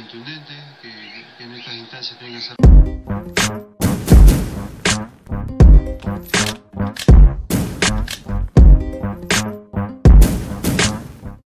contundente que, en estas instancias tiene que.